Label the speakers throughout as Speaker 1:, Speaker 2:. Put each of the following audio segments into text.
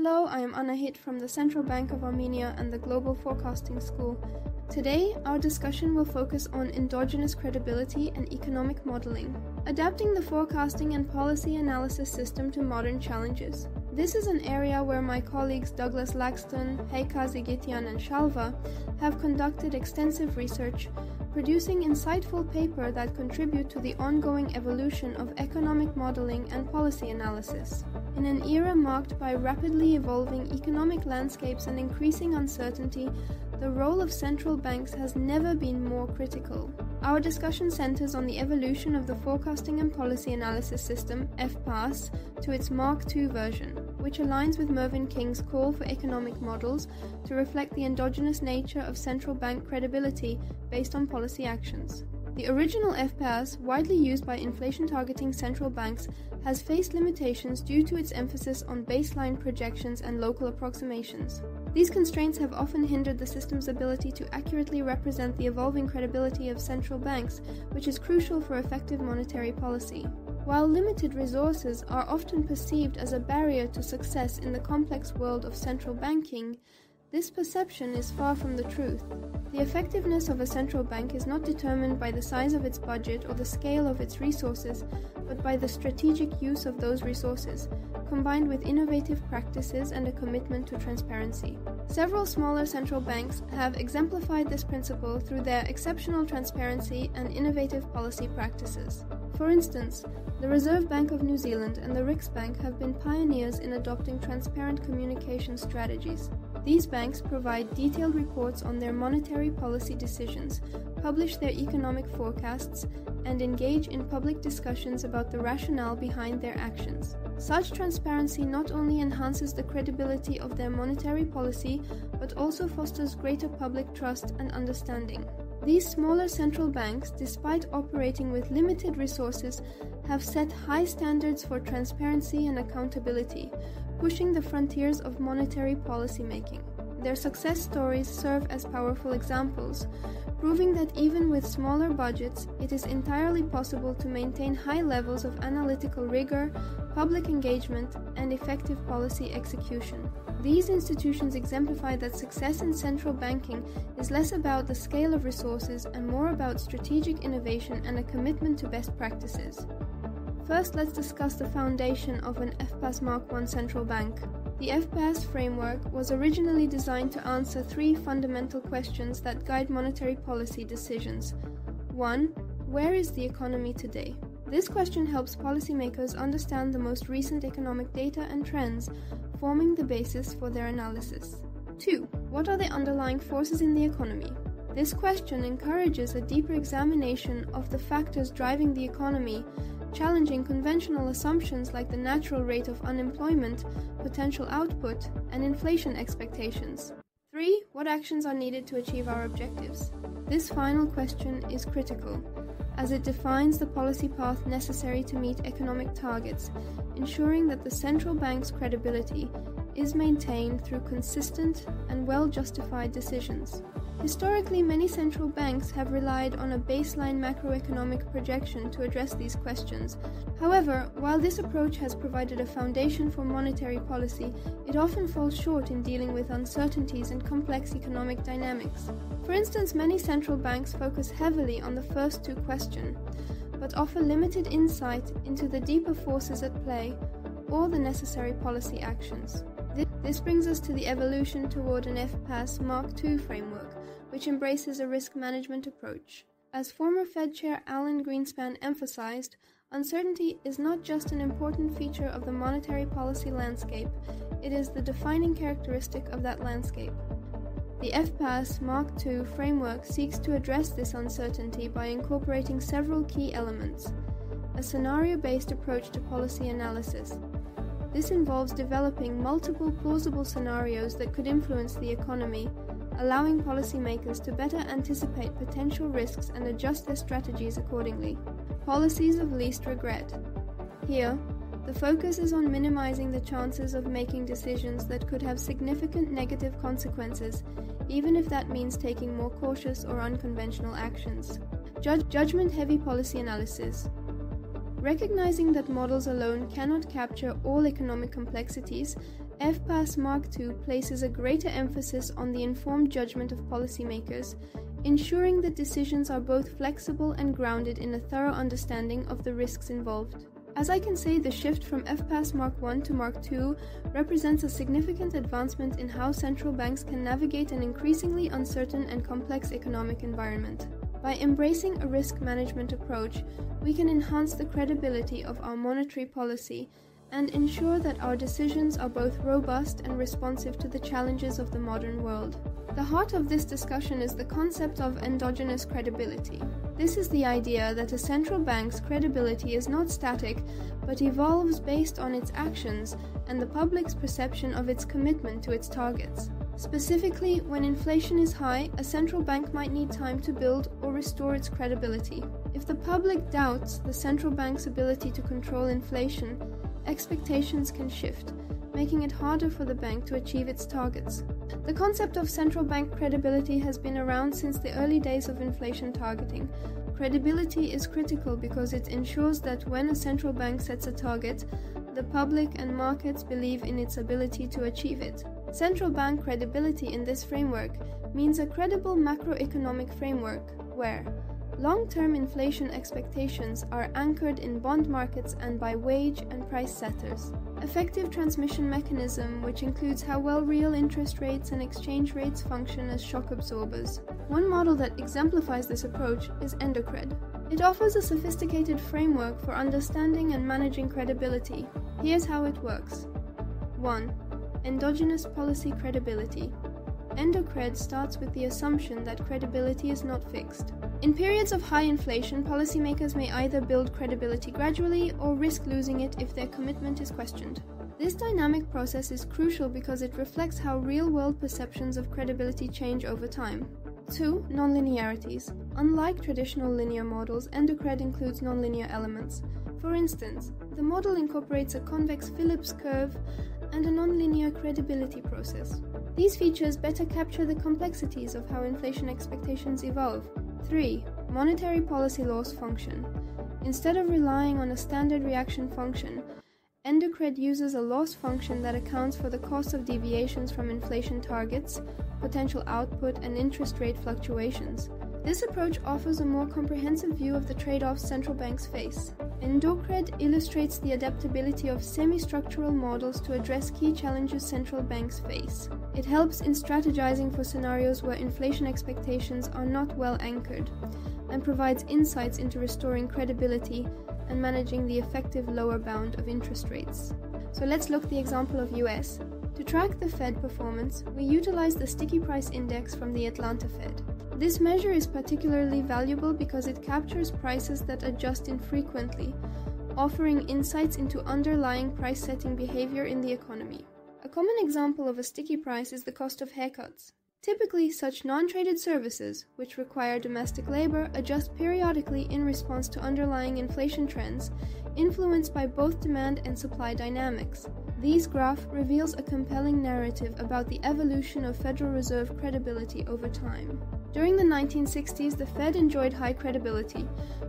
Speaker 1: Hello, I am Anna Hit from the Central Bank of Armenia and the Global Forecasting School. Today, our discussion will focus on endogenous credibility and economic modeling, adapting the forecasting and policy analysis system to modern challenges. This is an area where my colleagues Douglas Laxton, Haykaz Igityan, and Shalva have conducted extensive research, producing insightful paper that contribute to the ongoing evolution of economic modeling and policy analysis. In an era marked by rapidly evolving economic landscapes and increasing uncertainty, the role of central banks has never been more critical. Our discussion centers on the evolution of the Forecasting and Policy Analysis System, FPAS, to its Mark II version, which aligns with Mervyn King's call for economic models to reflect the endogenous nature of central bank credibility based on policy actions. The original FPAS, widely used by inflation targeting central banks, has faced limitations due to its emphasis on baseline projections and local approximations. These constraints have often hindered the system's ability to accurately represent the evolving credibility of central banks, which is crucial for effective monetary policy. While limited resources are often perceived as a barrier to success in the complex world of central banking, this perception is far from the truth. The effectiveness of a central bank is not determined by the size of its budget or the scale of its resources, but by the strategic use of those resources, combined with innovative practices and a commitment to transparency. Several smaller central banks have exemplified this principle through their exceptional transparency and innovative policy practices. For instance, the Reserve Bank of New Zealand and the Riksbank have been pioneers in adopting transparent communication strategies. These banks provide detailed reports on their monetary policy decisions, publish their economic forecasts, and engage in public discussions about the rationale behind their actions. Such transparency not only enhances the credibility of their monetary policy, but also fosters greater public trust and understanding. These smaller central banks, despite operating with limited resources, have set high standards for transparency and accountability, pushing the frontiers of monetary policymaking. Their success stories serve as powerful examples, proving that even with smaller budgets, it is entirely possible to maintain high levels of analytical rigor, public engagement, and effective policy execution. These institutions exemplify that success in central banking is less about the scale of resources and more about strategic innovation and a commitment to best practices. First, let's discuss the foundation of an FPAS Mark I central bank. The FPAS framework was originally designed to answer three fundamental questions that guide monetary policy decisions. 1. Where is the economy today? This question helps policymakers understand the most recent economic data and trends, forming the basis for their analysis. 2. What are the underlying forces in the economy? This question encourages a deeper examination of the factors driving the economy challenging conventional assumptions like the natural rate of unemployment, potential output, and inflation expectations. 3. What actions are needed to achieve our objectives? This final question is critical, as it defines the policy path necessary to meet economic targets, ensuring that the central bank's credibility is maintained through consistent and well justified decisions. Historically, many central banks have relied on a baseline macroeconomic projection to address these questions. However, while this approach has provided a foundation for monetary policy, it often falls short in dealing with uncertainties and complex economic dynamics. For instance, many central banks focus heavily on the first two questions, but offer limited insight into the deeper forces at play or the necessary policy actions. This brings us to the evolution toward an FPAS Mark II framework which embraces a risk management approach. As former Fed Chair Alan Greenspan emphasized, uncertainty is not just an important feature of the monetary policy landscape, it is the defining characteristic of that landscape. The FPAS Mark II framework seeks to address this uncertainty by incorporating several key elements. A scenario based approach to policy analysis. This involves developing multiple plausible scenarios that could influence the economy allowing policymakers to better anticipate potential risks and adjust their strategies accordingly. Policies of least regret. Here, the focus is on minimizing the chances of making decisions that could have significant negative consequences, even if that means taking more cautious or unconventional actions. Judge- judgment heavy policy analysis. Recognizing that models alone cannot capture all economic complexities, FPAS Mark II places a greater emphasis on the informed judgment of policymakers, ensuring that decisions are both flexible and grounded in a thorough understanding of the risks involved. As I can say, the shift from FPAS Mark I to Mark II represents a significant advancement in how central banks can navigate an increasingly uncertain and complex economic environment. By embracing a risk management approach, we can enhance the credibility of our monetary policy and ensure that our decisions are both robust and responsive to the challenges of the modern world. The heart of this discussion is the concept of endogenous credibility. This is the idea that a central bank's credibility is not static, but evolves based on its actions and the public's perception of its commitment to its targets. Specifically, when inflation is high, a central bank might need time to build or restore its credibility. If the public doubts the central bank's ability to control inflation, expectations can shift, making it harder for the bank to achieve its targets. The concept of central bank credibility has been around since the early days of inflation targeting. Credibility is critical because it ensures that when a central bank sets a target, the public and markets believe in its ability to achieve it. Central bank credibility in this framework means a credible macroeconomic framework where Long term inflation expectations are anchored in bond markets and by wage and price setters. Effective transmission mechanism, which includes how well real interest rates and exchange rates function as shock absorbers. One model that exemplifies this approach is Endocred. It offers a sophisticated framework for understanding and managing credibility. Here's how it works 1. Endogenous policy credibility. Endocred starts with the assumption that credibility is not fixed. In periods of high inflation, policymakers may either build credibility gradually or risk losing it if their commitment is questioned. This dynamic process is crucial because it reflects how real world perceptions of credibility change over time. 2. Nonlinearities. Unlike traditional linear models, Endocred includes nonlinear elements. For instance, the model incorporates a convex Phillips curve and a nonlinear credibility process. These features better capture the complexities of how inflation expectations evolve. 3. Monetary policy loss function. Instead of relying on a standard reaction function, Endocred uses a loss function that accounts for the cost of deviations from inflation targets, potential output, and interest rate fluctuations. This approach offers a more comprehensive view of the trade offs central banks face. Endocred illustrates the adaptability of semi structural models to address key challenges central banks face. It helps in strategizing for scenarios where inflation expectations are not well anchored and provides insights into restoring credibility and managing the effective lower bound of interest rates. So let's look the example of US. To track the Fed performance, we utilize the sticky price index from the Atlanta Fed. This measure is particularly valuable because it captures prices that adjust infrequently, offering insights into underlying price setting behavior in the economy. A common example of a sticky price is the cost of haircuts. Typically, such non traded services, which require domestic labor, adjust periodically in response to underlying inflation trends, influenced by both demand and supply dynamics. These graph reveals a compelling narrative about the evolution of Federal Reserve credibility over time. During the 1960s, the Fed enjoyed high credibility,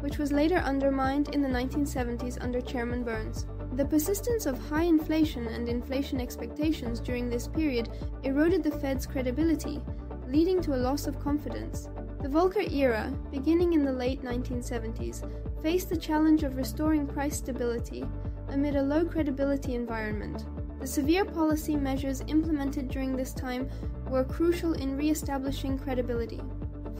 Speaker 1: which was later undermined in the 1970s under Chairman Burns. The persistence of high inflation and inflation expectations during this period eroded the Fed's credibility, leading to a loss of confidence. The Volcker era, beginning in the late 1970s, faced the challenge of restoring price stability amid a low credibility environment. The severe policy measures implemented during this time were crucial in re establishing credibility.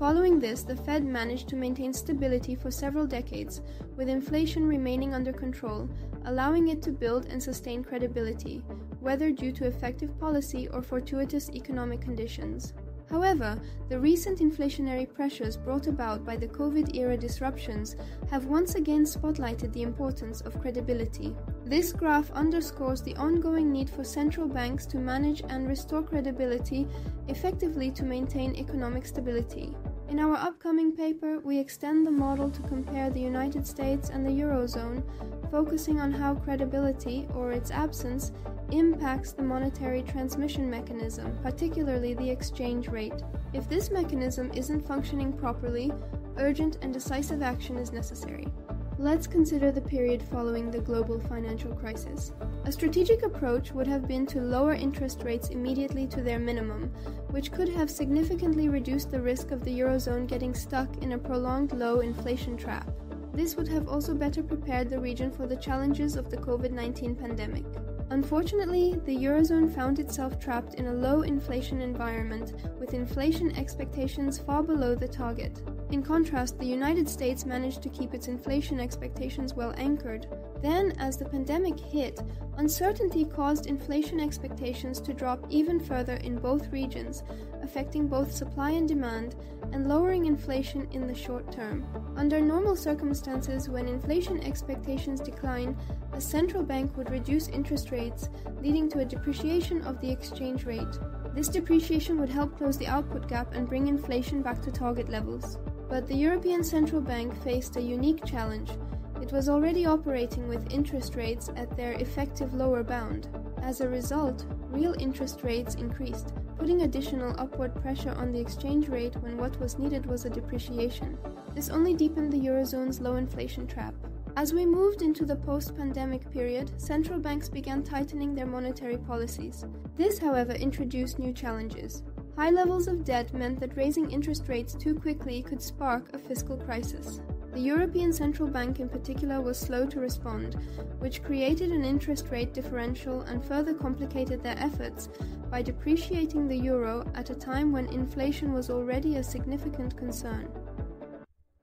Speaker 1: Following this, the Fed managed to maintain stability for several decades, with inflation remaining under control, allowing it to build and sustain credibility, whether due to effective policy or fortuitous economic conditions. However, the recent inflationary pressures brought about by the COVID era disruptions have once again spotlighted the importance of credibility. This graph underscores the ongoing need for central banks to manage and restore credibility effectively to maintain economic stability. In our upcoming paper, we extend the model to compare the United States and the Eurozone, focusing on how credibility, or its absence, impacts the monetary transmission mechanism, particularly the exchange rate. If this mechanism isn't functioning properly, urgent and decisive action is necessary. Let's consider the period following the global financial crisis. A strategic approach would have been to lower interest rates immediately to their minimum, which could have significantly reduced the risk of the Eurozone getting stuck in a prolonged low inflation trap. This would have also better prepared the region for the challenges of the COVID 19 pandemic. Unfortunately, the Eurozone found itself trapped in a low inflation environment, with inflation expectations far below the target. In contrast, the United States managed to keep its inflation expectations well anchored. Then, as the pandemic hit, uncertainty caused inflation expectations to drop even further in both regions, affecting both supply and demand and lowering inflation in the short term. Under normal circumstances, when inflation expectations decline, a central bank would reduce interest rates, leading to a depreciation of the exchange rate. This depreciation would help close the output gap and bring inflation back to target levels. But the European Central Bank faced a unique challenge. It was already operating with interest rates at their effective lower bound. As a result, real interest rates increased, putting additional upward pressure on the exchange rate when what was needed was a depreciation. This only deepened the Eurozone's low inflation trap. As we moved into the post pandemic period, central banks began tightening their monetary policies. This, however, introduced new challenges. High levels of debt meant that raising interest rates too quickly could spark a fiscal crisis. The European Central Bank, in particular, was slow to respond, which created an interest rate differential and further complicated their efforts by depreciating the euro at a time when inflation was already a significant concern.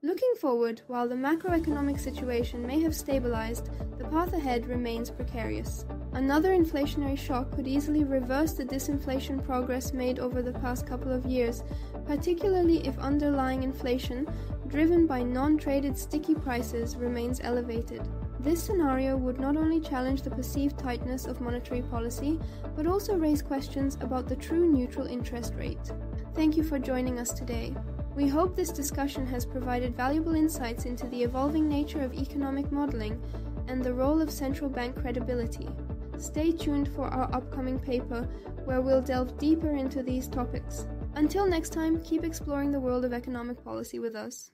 Speaker 1: Looking forward, while the macroeconomic situation may have stabilized, the path ahead remains precarious. Another inflationary shock could easily reverse the disinflation progress made over the past couple of years, particularly if underlying inflation, driven by non traded sticky prices, remains elevated. This scenario would not only challenge the perceived tightness of monetary policy, but also raise questions about the true neutral interest rate. Thank you for joining us today. We hope this discussion has provided valuable insights into the evolving nature of economic modeling and the role of central bank credibility. Stay tuned for our upcoming paper, where we'll delve deeper into these topics. Until next time, keep exploring the world of economic policy with us.